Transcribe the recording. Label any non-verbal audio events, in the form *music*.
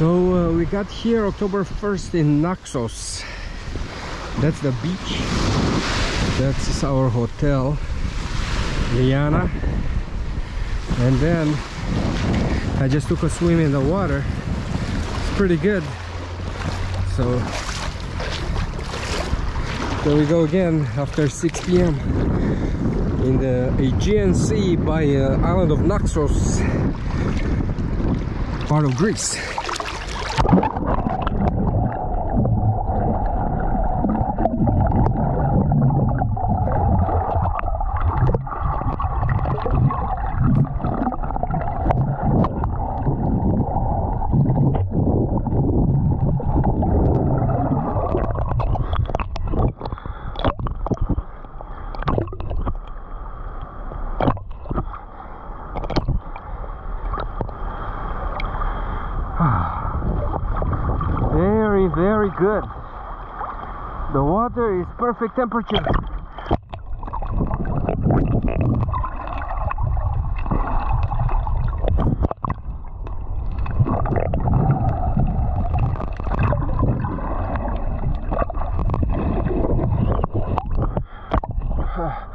So uh, we got here October 1st in Naxos. That's the beach. That's our hotel, Liana. And then I just took a swim in the water. It's pretty good. So there we go again after 6 p.m. in the Aegean Sea by uh, island of Naxos, part of Greece. very good. The water is perfect temperature. *sighs* *sighs*